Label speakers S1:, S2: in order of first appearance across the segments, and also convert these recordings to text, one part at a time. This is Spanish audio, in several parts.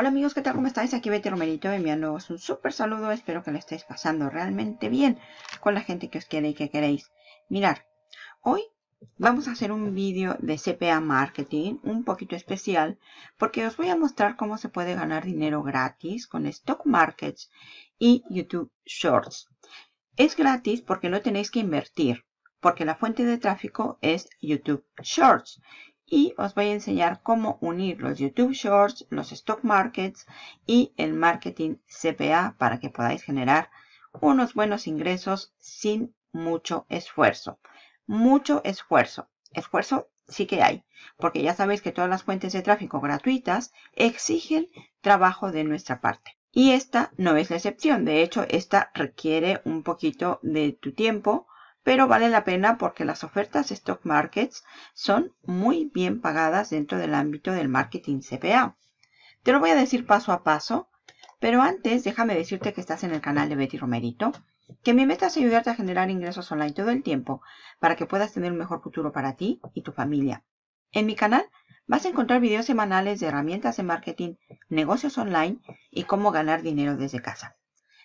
S1: Hola amigos, ¿qué tal? ¿Cómo estáis? Aquí Betty Romerito enviándoos un súper saludo. Espero que lo estéis pasando realmente bien con la gente que os quiere y que queréis. Mirar, hoy vamos a hacer un vídeo de CPA Marketing un poquito especial porque os voy a mostrar cómo se puede ganar dinero gratis con Stock Markets y YouTube Shorts. Es gratis porque no tenéis que invertir, porque la fuente de tráfico es YouTube Shorts y os voy a enseñar cómo unir los YouTube Shorts, los Stock Markets y el Marketing CPA para que podáis generar unos buenos ingresos sin mucho esfuerzo. Mucho esfuerzo. Esfuerzo sí que hay, porque ya sabéis que todas las fuentes de tráfico gratuitas exigen trabajo de nuestra parte. Y esta no es la excepción. De hecho, esta requiere un poquito de tu tiempo, pero vale la pena porque las ofertas stock markets son muy bien pagadas dentro del ámbito del marketing CPA. Te lo voy a decir paso a paso, pero antes déjame decirte que estás en el canal de Betty Romerito, que mi meta es ayudarte a generar ingresos online todo el tiempo para que puedas tener un mejor futuro para ti y tu familia. En mi canal vas a encontrar videos semanales de herramientas de marketing, negocios online y cómo ganar dinero desde casa.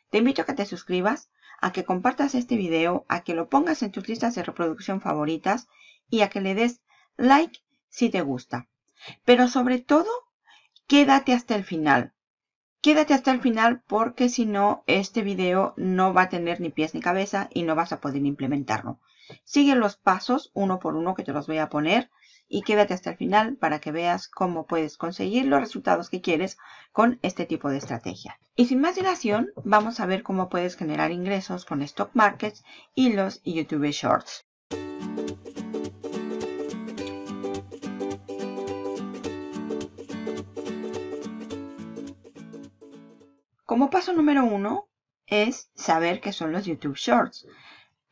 S1: Te invito a que te suscribas a que compartas este video, a que lo pongas en tus listas de reproducción favoritas y a que le des like si te gusta. Pero sobre todo, quédate hasta el final. Quédate hasta el final porque si no, este video no va a tener ni pies ni cabeza y no vas a poder implementarlo. Sigue los pasos uno por uno que te los voy a poner y quédate hasta el final para que veas cómo puedes conseguir los resultados que quieres con este tipo de estrategia. Y sin más dilación, vamos a ver cómo puedes generar ingresos con Stock Markets y los YouTube Shorts. Como paso número uno es saber qué son los YouTube Shorts.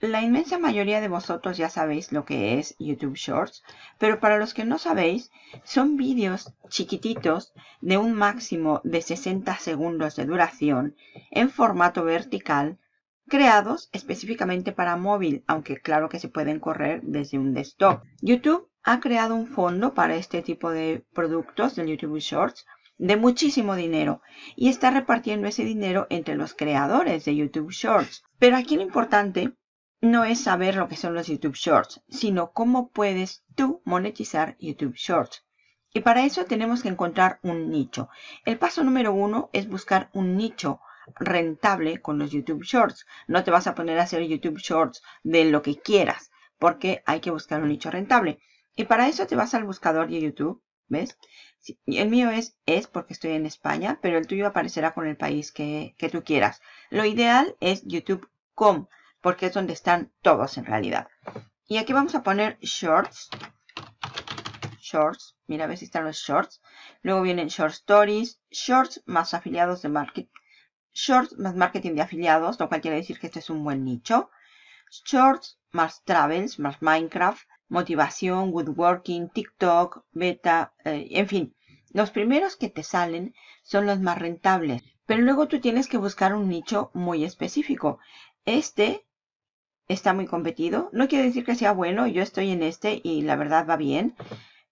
S1: La inmensa mayoría de vosotros ya sabéis lo que es YouTube Shorts, pero para los que no sabéis, son vídeos chiquititos de un máximo de 60 segundos de duración en formato vertical, creados específicamente para móvil, aunque claro que se pueden correr desde un desktop. YouTube ha creado un fondo para este tipo de productos de YouTube Shorts de muchísimo dinero y está repartiendo ese dinero entre los creadores de YouTube Shorts. Pero aquí lo importante no es saber lo que son los YouTube Shorts, sino cómo puedes tú monetizar YouTube Shorts. Y para eso tenemos que encontrar un nicho. El paso número uno es buscar un nicho rentable con los YouTube Shorts. No te vas a poner a hacer YouTube Shorts de lo que quieras, porque hay que buscar un nicho rentable. Y para eso te vas al buscador de YouTube, ¿ves? El mío es, es porque estoy en España, pero el tuyo aparecerá con el país que, que tú quieras. Lo ideal es youtube.com porque es donde están todos en realidad. Y aquí vamos a poner shorts. Shorts. Mira a ver si están los shorts. Luego vienen short stories. Shorts más afiliados de marketing. Shorts más marketing de afiliados, lo cual quiere decir que este es un buen nicho. Shorts más travels, más Minecraft, motivación, woodworking, TikTok, beta, eh, en fin. Los primeros que te salen son los más rentables. Pero luego tú tienes que buscar un nicho muy específico. Este está muy competido. No quiere decir que sea bueno, yo estoy en este y la verdad va bien,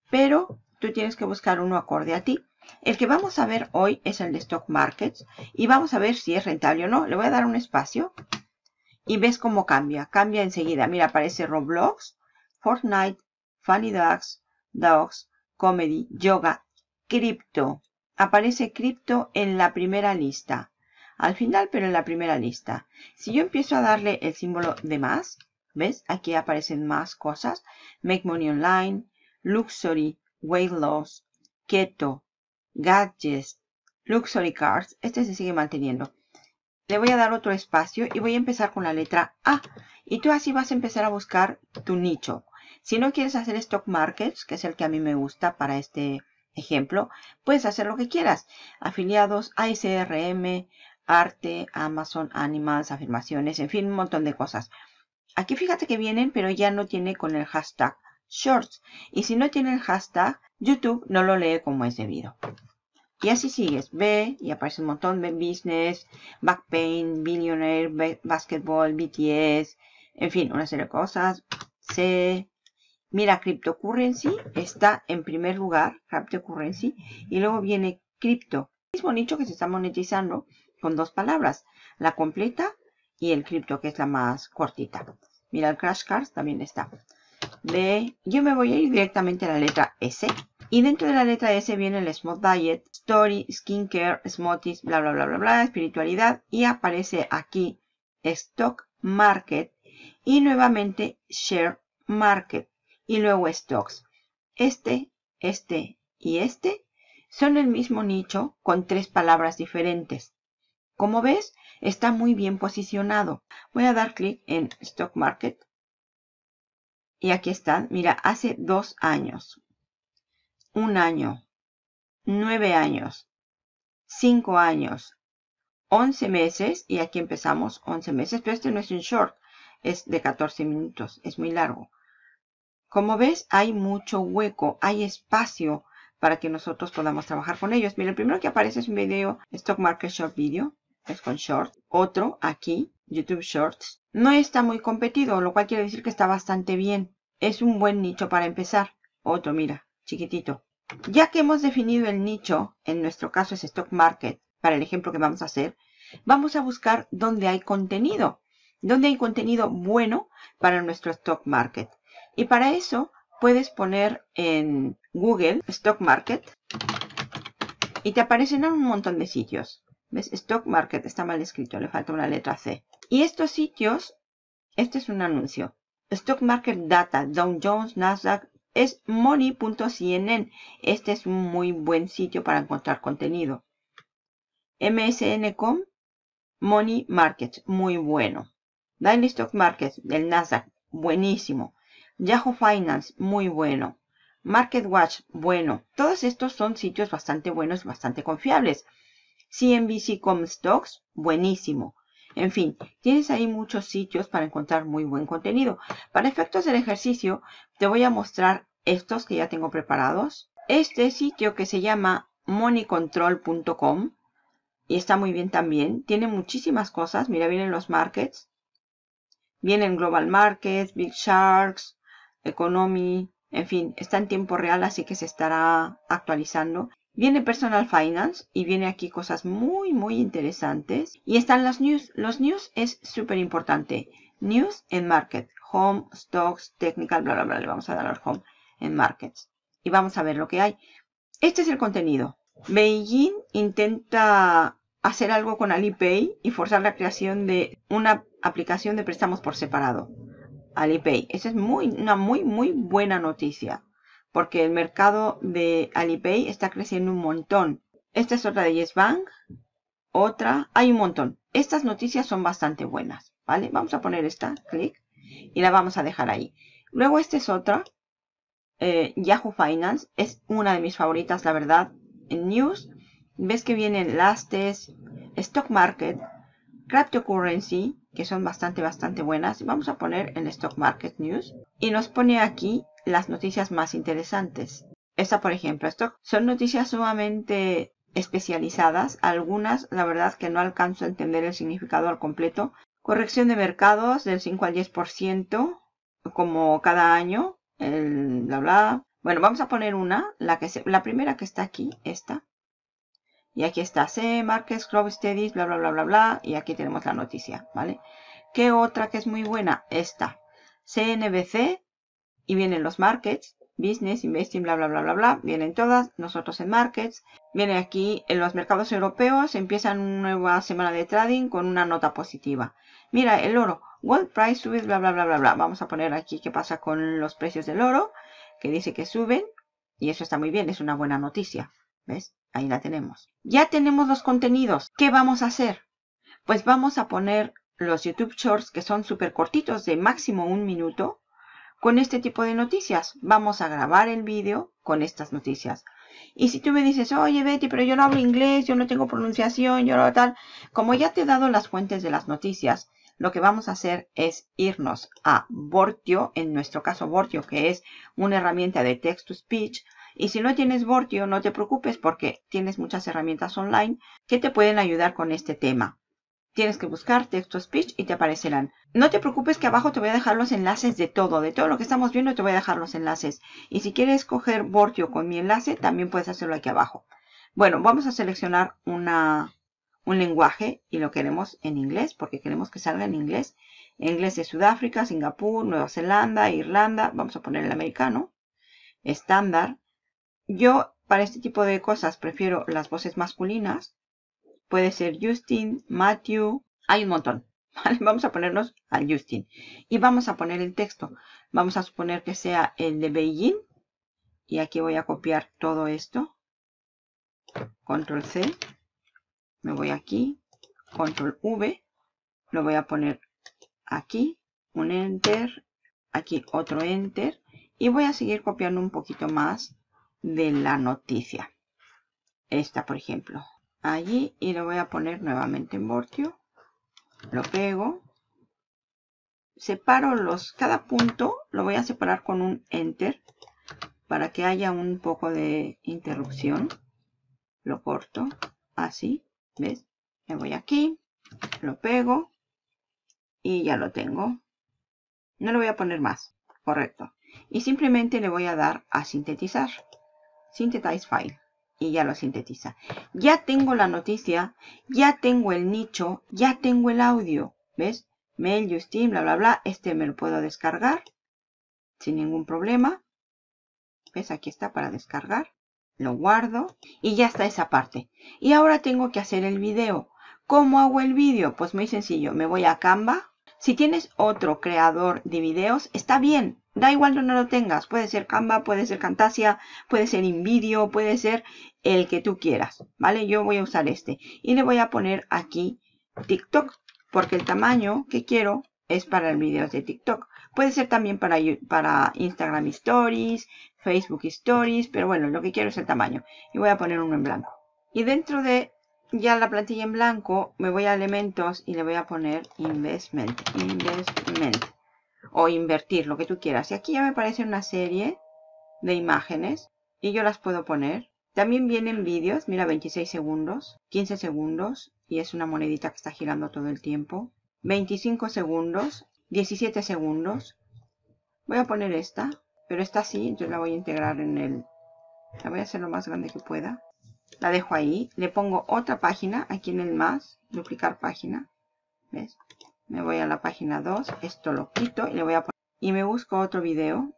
S1: pero tú tienes que buscar uno acorde a ti. El que vamos a ver hoy es el de Stock Markets y vamos a ver si es rentable o no. Le voy a dar un espacio y ves cómo cambia. Cambia enseguida. Mira, aparece Roblox, Fortnite, Funny Dogs, Dogs, Comedy, Yoga, Crypto. Aparece Crypto en la primera lista al final, pero en la primera lista. Si yo empiezo a darle el símbolo de más, ¿ves? Aquí aparecen más cosas. Make Money Online, Luxury, Weight Loss, Keto, Gadgets, Luxury Cards. Este se sigue manteniendo. Le voy a dar otro espacio y voy a empezar con la letra A. Y tú así vas a empezar a buscar tu nicho. Si no quieres hacer Stock Markets, que es el que a mí me gusta para este ejemplo, puedes hacer lo que quieras. Afiliados, ASRM, arte, Amazon, animals, afirmaciones, en fin, un montón de cosas. Aquí fíjate que vienen, pero ya no tiene con el hashtag shorts. Y si no tiene el hashtag, YouTube no lo lee como es debido. Y así sigues. Ve y aparece un montón de business, backpain, billionaire, basketball, BTS, en fin, una serie de cosas. C. Mira, cryptocurrency está en primer lugar, cryptocurrency, y luego viene cripto mismo nicho que se está monetizando con dos palabras, la completa y el cripto, que es la más cortita. Mira, el Crash Cards también está. De, yo me voy a ir directamente a la letra S. Y dentro de la letra S viene el Smooth Diet, Story, Skincare, Smoothies, bla, bla, bla, bla, bla, espiritualidad. Y aparece aquí Stock Market y nuevamente Share Market. Y luego Stocks. Este, este y este son el mismo nicho con tres palabras diferentes. Como ves, está muy bien posicionado. Voy a dar clic en Stock Market. Y aquí están. Mira, hace dos años. Un año. Nueve años. Cinco años. Once meses. Y aquí empezamos. Once meses. Pero este no es un short. Es de 14 minutos. Es muy largo. Como ves, hay mucho hueco. Hay espacio para que nosotros podamos trabajar con ellos. Mira, el primero que aparece es un video Stock Market Short Video es con short. Otro aquí, YouTube Shorts. No está muy competido, lo cual quiere decir que está bastante bien. Es un buen nicho para empezar. Otro, mira, chiquitito. Ya que hemos definido el nicho, en nuestro caso es Stock Market, para el ejemplo que vamos a hacer, vamos a buscar dónde hay contenido. Dónde hay contenido bueno para nuestro Stock Market. Y para eso puedes poner en Google Stock Market y te aparecen un montón de sitios. ¿Ves? Stock Market está mal escrito, le falta una letra C. Y estos sitios, este es un anuncio. Stock Market Data, Dow Jones, Nasdaq, es money.cnn. Este es un muy buen sitio para encontrar contenido. MSN.com, Money Market, muy bueno. Daily Stock Market del Nasdaq, buenísimo. Yahoo Finance, muy bueno. Market Watch, bueno. Todos estos son sitios bastante buenos, bastante confiables. CNBC Stocks, buenísimo. En fin, tienes ahí muchos sitios para encontrar muy buen contenido. Para efectos del ejercicio, te voy a mostrar estos que ya tengo preparados. Este sitio que se llama moneycontrol.com y está muy bien también. Tiene muchísimas cosas. Mira, vienen los markets. Vienen Global Markets, Big Sharks, Economy. En fin, está en tiempo real, así que se estará actualizando. Viene Personal Finance y viene aquí cosas muy, muy interesantes. Y están las news. Los news es súper importante. News en Market. Home, Stocks, Technical, bla, bla, bla. Le vamos a dar al Home en Markets. Y vamos a ver lo que hay. Este es el contenido. Beijing intenta hacer algo con Alipay y forzar la creación de una aplicación de préstamos por separado. Alipay. Esa es muy, una muy, muy buena noticia porque el mercado de Alipay está creciendo un montón. Esta es otra de Yes Bank. Otra, hay un montón. Estas noticias son bastante buenas, ¿vale? Vamos a poner esta, clic, y la vamos a dejar ahí. Luego esta es otra, eh, Yahoo Finance, es una de mis favoritas, la verdad, en News. Ves que vienen Lastes, Stock Market, Cryptocurrency, que son bastante, bastante buenas. Vamos a poner en Stock Market News. Y nos pone aquí las noticias más interesantes. Esta, por ejemplo, esto son noticias sumamente especializadas. Algunas, la verdad, que no alcanzo a entender el significado al completo. Corrección de mercados del 5 al 10%, como cada año. El bla bla. Bueno, vamos a poner una, la, que la primera que está aquí, esta. Y aquí está C, Markets, Club Studies, bla, bla, bla, bla, bla. Y aquí tenemos la noticia, ¿vale? ¿Qué otra que es muy buena? Esta. CNBC, y vienen los markets, business, investing, bla, bla, bla, bla, bla. Vienen todas, nosotros en markets. Viene aquí en los mercados europeos, empiezan una nueva semana de trading con una nota positiva. Mira, el oro, gold price sube, bla, bla, bla, bla, bla. Vamos a poner aquí qué pasa con los precios del oro, que dice que suben. Y eso está muy bien, es una buena noticia. ¿Ves? Ahí la tenemos. Ya tenemos los contenidos. ¿Qué vamos a hacer? Pues vamos a poner los YouTube Shorts que son súper cortitos de máximo un minuto con este tipo de noticias. Vamos a grabar el vídeo con estas noticias. Y si tú me dices, oye Betty, pero yo no hablo inglés, yo no tengo pronunciación, yo no tal. Como ya te he dado las fuentes de las noticias, lo que vamos a hacer es irnos a Vortio, en nuestro caso Vortio, que es una herramienta de text-to-speech. Y si no tienes Vortio, no te preocupes porque tienes muchas herramientas online que te pueden ayudar con este tema tienes que buscar texto speech y te aparecerán. No te preocupes que abajo te voy a dejar los enlaces de todo, de todo lo que estamos viendo te voy a dejar los enlaces. Y si quieres coger Bortio con mi enlace, también puedes hacerlo aquí abajo. Bueno, vamos a seleccionar una, un lenguaje y lo queremos en inglés porque queremos que salga en inglés. inglés de Sudáfrica, Singapur, Nueva Zelanda, Irlanda. Vamos a poner el americano. Estándar. Yo para este tipo de cosas prefiero las voces masculinas. Puede ser Justin, Matthew. Hay un montón. Vamos a ponernos al Justin. Y vamos a poner el texto. Vamos a suponer que sea el de Beijing. Y aquí voy a copiar todo esto. Control C. Me voy aquí. Control V. Lo voy a poner aquí. Un Enter. Aquí otro Enter. Y voy a seguir copiando un poquito más de la noticia. Esta, por ejemplo. Allí. Y lo voy a poner nuevamente en Vortio. Lo pego. Separo los, cada punto lo voy a separar con un Enter para que haya un poco de interrupción lo corto así, ¿ves? Me voy aquí, lo pego y ya lo tengo. No le voy a poner más, correcto. Y simplemente le voy a dar a sintetizar, synthesize file, y ya lo sintetiza. Ya tengo la noticia, ya tengo el nicho, ya tengo el audio, ¿ves? Mail, Justin, bla, bla, bla. Este me lo puedo descargar sin ningún problema. ¿Ves? Aquí está para descargar lo guardo y ya está esa parte. Y ahora tengo que hacer el video. ¿Cómo hago el video? Pues muy sencillo, me voy a Canva. Si tienes otro creador de videos, está bien. Da igual donde lo tengas. Puede ser Canva, puede ser Camtasia, puede ser InVideo, puede ser el que tú quieras. ¿Vale? Yo voy a usar este. Y le voy a poner aquí TikTok. Porque el tamaño que quiero es para el video de TikTok. Puede ser también para, para Instagram Stories, Facebook Stories, pero bueno, lo que quiero es el tamaño. Y voy a poner uno en blanco. Y dentro de ya la plantilla en blanco, me voy a elementos y le voy a poner investment, investment. O invertir, lo que tú quieras. Y aquí ya me aparece una serie de imágenes y yo las puedo poner. También vienen vídeos, mira 26 segundos, 15 segundos y es una monedita que está girando todo el tiempo. 25 segundos, 17 segundos. Voy a poner esta, pero está así, entonces la voy a integrar en el... La voy a hacer lo más grande que pueda. La dejo ahí. Le pongo otra página aquí en el más. Duplicar página. ¿Ves? Me voy a la página 2. Esto lo quito y le voy a poner... Y me busco otro video.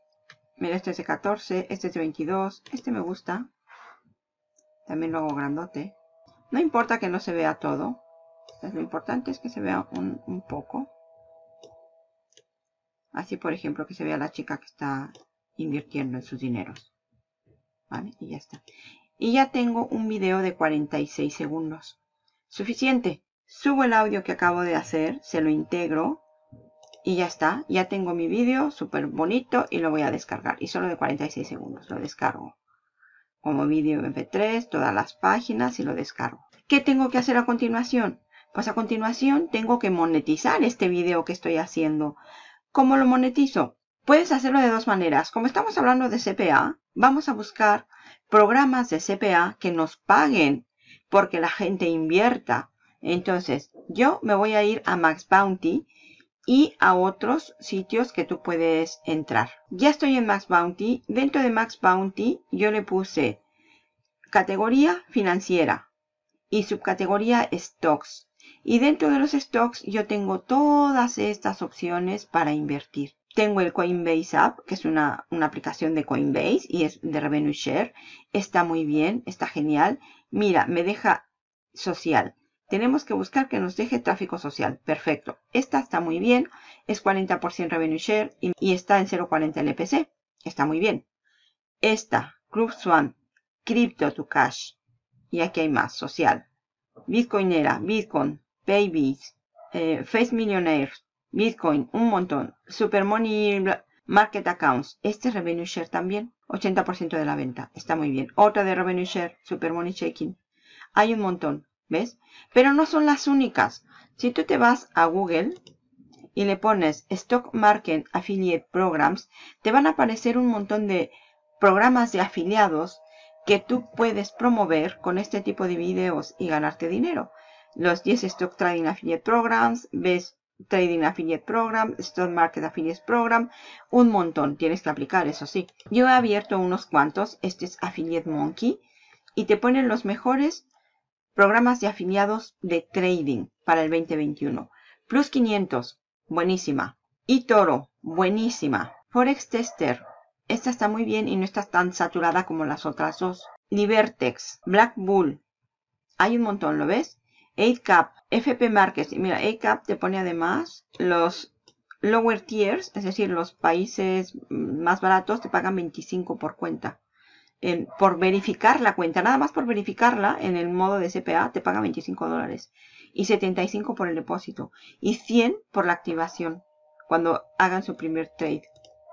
S1: Mira, este es de 14. Este es de 22. Este me gusta. También lo hago grandote. No importa que no se vea todo. lo importante es que se vea un, un poco. Así, por ejemplo, que se vea la chica que está invirtiendo en sus dineros. ¿Vale? Y ya está. Y ya tengo un video de 46 segundos. Suficiente. Subo el audio que acabo de hacer, se lo integro y ya está. Ya tengo mi vídeo súper bonito y lo voy a descargar. Y solo de 46 segundos lo descargo. Como vídeo MP3, todas las páginas y lo descargo. ¿Qué tengo que hacer a continuación? Pues a continuación tengo que monetizar este video que estoy haciendo. ¿Cómo lo monetizo? Puedes hacerlo de dos maneras. Como estamos hablando de CPA, vamos a buscar programas de CPA que nos paguen porque la gente invierta. Entonces, yo me voy a ir a Max Bounty y a otros sitios que tú puedes entrar. Ya estoy en Max Bounty. Dentro de Max Bounty yo le puse categoría financiera y subcategoría stocks. Y dentro de los stocks yo tengo todas estas opciones para invertir. Tengo el Coinbase App, que es una, aplicación de Coinbase y es de Revenue Share. Está muy bien, está genial. Mira, me deja social. Tenemos que buscar que nos deje tráfico social. Perfecto. Esta está muy bien. Es 40% Revenue Share y, está en 0.40 LPC. Está muy bien. Esta, Club Swan, Crypto to Cash. Y aquí hay más, social. Bitcoinera, Bitcoin, Babies, eh, Face Millionaires, Bitcoin, un montón. Super Money Market Accounts. Este es Revenue Share también. 80% de la venta. Está muy bien. Otra de Revenue Share. Super Money Checking. Hay un montón. ¿Ves? Pero no son las únicas. Si tú te vas a Google y le pones Stock Market Affiliate Programs, te van a aparecer un montón de programas de afiliados que tú puedes promover con este tipo de videos y ganarte dinero. Los 10 Stock Trading Affiliate Programs, ves Trading Affiliate Program, Stock Market Affiliate Program, un montón. Tienes que aplicar, eso sí. Yo he abierto unos cuantos. Este es Affiliate Monkey. y te ponen los mejores programas de afiliados de trading para el 2021. Plus 500, buenísima. Y Toro, buenísima. Forex Tester, esta está muy bien y no está tan saturada como las otras dos. Libertex, Black Bull, hay un montón, ¿lo ves? 8cap, FP Markets. Mira, 8cap te pone además los lower tiers, es decir, los países más baratos te pagan 25 por cuenta por verificar la cuenta, nada más por verificarla en el modo de CPA te paga 25 dólares y 75 por el depósito y 100 por la activación cuando hagan su primer trade.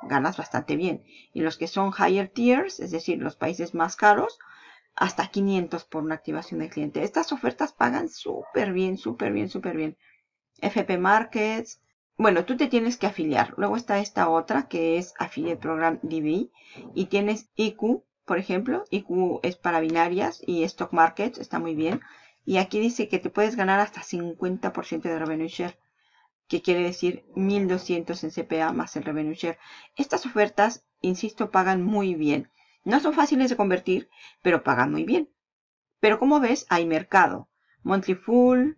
S1: Ganas bastante bien. Y los que son higher tiers, es decir, los países más caros, hasta 500 por una activación del cliente. Estas ofertas pagan súper bien, súper bien, súper bien. FP Markets. Bueno, tú te tienes que afiliar. Luego está esta otra que es Affiliate Program DB. Y tienes IQ, por ejemplo, IQ es para binarias y Stock Markets, está muy bien. Y aquí dice que te puedes ganar hasta 50% de revenue share, que quiere decir 1200 en CPA más el revenue share. Estas ofertas, insisto, pagan muy bien. No son fáciles de convertir, pero pagan muy bien. Pero como ves, hay mercado. Monthly Full,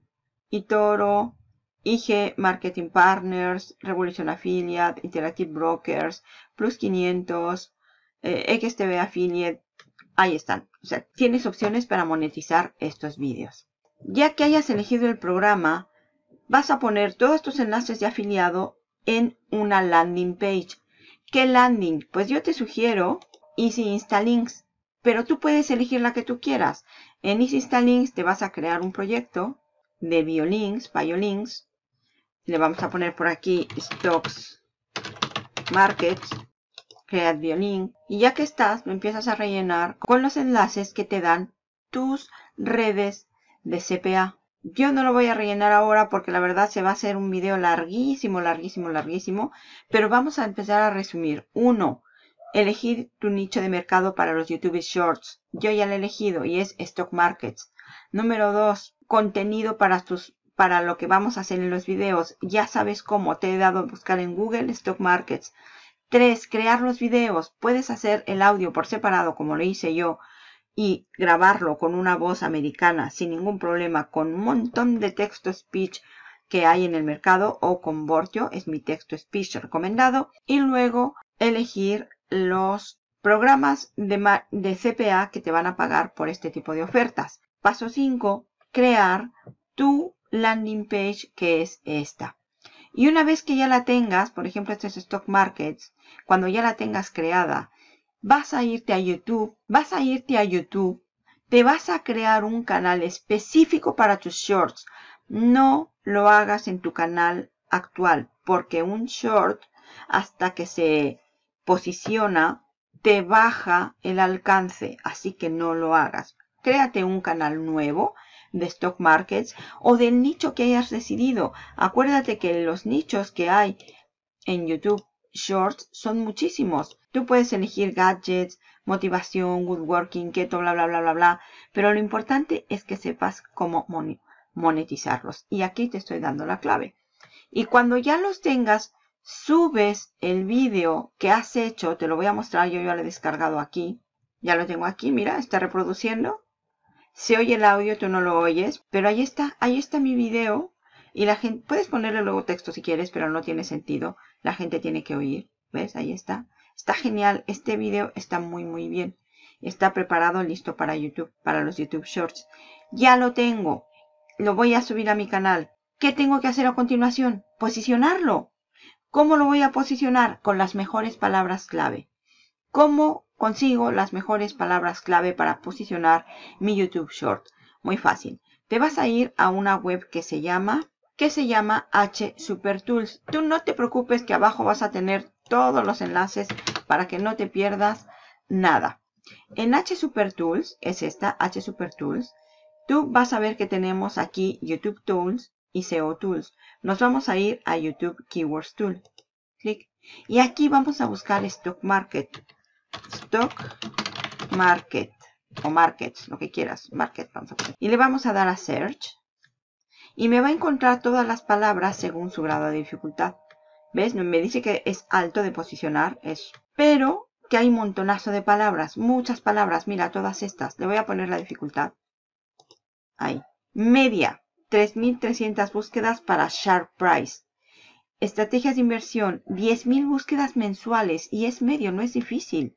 S1: eToro, IG Marketing Partners, Revolution Affiliate, Interactive Brokers, Plus 500, eh, XTV Affiliate, ahí están. O sea, tienes opciones para monetizar estos vídeos. Ya que hayas elegido el programa, vas a poner todos estos enlaces de afiliado en una landing page. ¿Qué landing? Pues yo te sugiero Easy Insta Links, pero tú puedes elegir la que tú quieras. En Easy Insta Links te vas a crear un proyecto de biolinks, biolinks. Le vamos a poner por aquí Stocks Markets crear violín y ya que estás lo empiezas a rellenar con los enlaces que te dan tus redes de CPA. Yo no lo voy a rellenar ahora porque la verdad se va a hacer un video larguísimo, larguísimo, larguísimo, pero vamos a empezar a resumir. Uno, elegir tu nicho de mercado para los YouTube Shorts. Yo ya lo he elegido y es Stock Markets. Número dos, contenido para tus para lo que vamos a hacer en los videos. Ya sabes cómo, te he dado a buscar en Google Stock Markets. 3. Crear los videos. Puedes hacer el audio por separado como lo hice yo y grabarlo con una voz americana sin ningún problema con un montón de texto speech que hay en el mercado o con Bortio es mi texto speech recomendado y luego elegir los programas de, de CPA que te van a pagar por este tipo de ofertas. Paso 5. Crear tu landing page que es esta. Y una vez que ya la tengas, por ejemplo, este es Stock Markets, cuando ya la tengas creada, vas a irte a YouTube, vas a irte a YouTube, te vas a crear un canal específico para tus shorts. No lo hagas en tu canal actual, porque un short, hasta que se posiciona, te baja el alcance, así que no lo hagas. Créate un canal nuevo de stock markets o del nicho que hayas decidido. Acuérdate que los nichos que hay en YouTube Shorts son muchísimos. Tú puedes elegir gadgets, motivación, woodworking, keto, bla, bla, bla, bla, bla. Pero lo importante es que sepas cómo monetizarlos. Y aquí te estoy dando la clave. Y cuando ya los tengas, subes el vídeo que has hecho. Te lo voy a mostrar. Yo ya lo he descargado aquí. Ya lo tengo aquí. Mira, está reproduciendo. Se oye el audio, tú no lo oyes, pero ahí está, ahí está mi video. Y la gente, puedes ponerle luego texto si quieres, pero no tiene sentido. La gente tiene que oír. ¿Ves? Ahí está. Está genial. Este video está muy, muy bien. Está preparado, listo para YouTube, para los YouTube Shorts. Ya lo tengo. Lo voy a subir a mi canal. ¿Qué tengo que hacer a continuación? Posicionarlo. ¿Cómo lo voy a posicionar? Con las mejores palabras clave. ¿Cómo consigo las mejores palabras clave para posicionar mi YouTube Short? Muy fácil. Te vas a ir a una web que se llama que se llama H Super Tools. Tú no te preocupes que abajo vas a tener todos los enlaces para que no te pierdas nada. En H Super Tools, es esta, H Super Tools, tú vas a ver que tenemos aquí YouTube Tools y SEO Tools. Nos vamos a ir a YouTube Keywords Tool. Clic. Y aquí vamos a buscar Stock Market. Market o Markets, lo que quieras. Market, vamos a poner. Y le vamos a dar a Search. Y me va a encontrar todas las palabras según su grado de dificultad. ¿Ves? Me dice que es alto de posicionar, es, pero que hay un montonazo de palabras, muchas palabras. Mira, todas estas. Le voy a poner la dificultad. Ahí. Media. 3.300 búsquedas para Sharp Price. Estrategias de inversión. 10.000 búsquedas mensuales. Y es medio, no es difícil.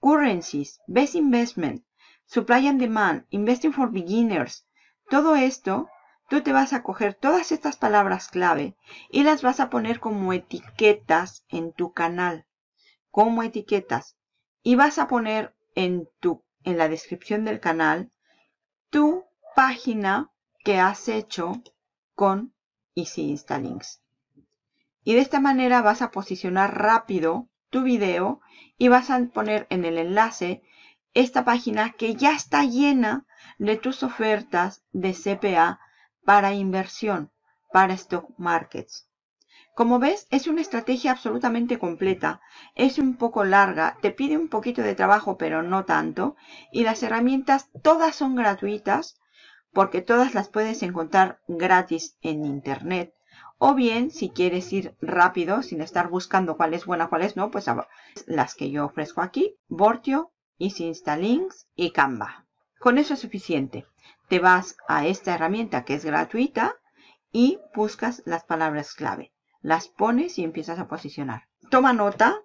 S1: Currencies. Best Investment. Supply and Demand. Investing for Beginners. Todo esto, tú te vas a coger todas estas palabras clave y las vas a poner como etiquetas en tu canal como etiquetas y vas a poner en, tu, en la descripción del canal tu página que has hecho con Easy Instalinks. Y de esta manera vas a posicionar rápido tu video y vas a poner en el enlace esta página que ya está llena de tus ofertas de CPA para inversión, para stock markets. Como ves, es una estrategia absolutamente completa. Es un poco larga, te pide un poquito de trabajo, pero no tanto. Y las herramientas todas son gratuitas, porque todas las puedes encontrar gratis en Internet. O bien, si quieres ir rápido, sin estar buscando cuál es buena, cuál es no, pues las que yo ofrezco aquí, Bortio, EasyInstaLinks y Canva. Con eso es suficiente. Te vas a esta herramienta que es gratuita y buscas las palabras clave las pones y empiezas a posicionar. Toma nota.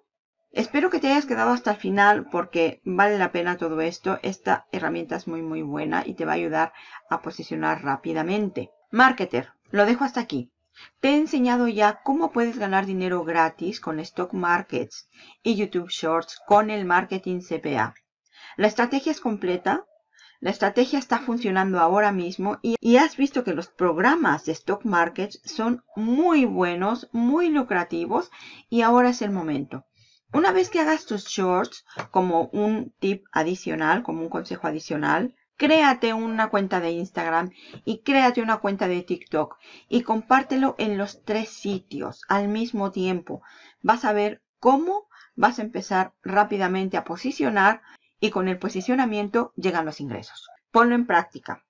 S1: Espero que te hayas quedado hasta el final porque vale la pena todo esto. Esta herramienta es muy muy buena y te va a ayudar a posicionar rápidamente. Marketer, lo dejo hasta aquí. Te he enseñado ya cómo puedes ganar dinero gratis con Stock Markets y YouTube Shorts con el marketing CPA. La estrategia es completa, la estrategia está funcionando ahora mismo y, has visto que los programas de stock markets son muy buenos, muy lucrativos y ahora es el momento. Una vez que hagas tus shorts como un tip adicional, como un consejo adicional, créate una cuenta de Instagram y créate una cuenta de TikTok y compártelo en los tres sitios al mismo tiempo. Vas a ver cómo vas a empezar rápidamente a posicionar y con el posicionamiento llegan los ingresos. Ponlo en práctica.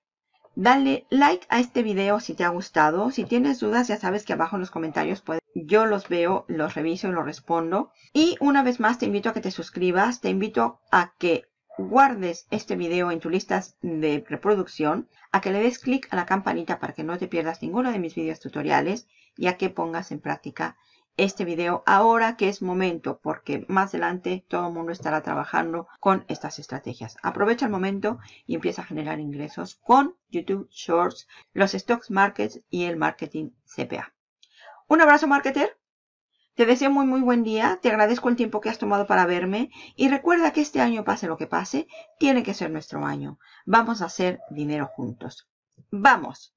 S1: Dale like a este video si te ha gustado. Si tienes dudas, ya sabes que abajo en los comentarios puedes, yo los veo, los reviso y los respondo. Y una vez más te invito a que te suscribas. Te invito a que guardes este video en tu lista de reproducción, a que le des clic a la campanita para que no te pierdas ninguno de mis videos tutoriales y a que pongas en práctica este video ahora que es momento, porque más adelante todo el mundo estará trabajando con estas estrategias. Aprovecha el momento y empieza a generar ingresos con YouTube Shorts, los Stocks Markets y el Marketing CPA. Un abrazo, marketer. Te deseo muy muy buen día, te agradezco el tiempo que has tomado para verme y recuerda que este año pase lo que pase, tiene que ser nuestro año. Vamos a hacer dinero juntos. ¡Vamos!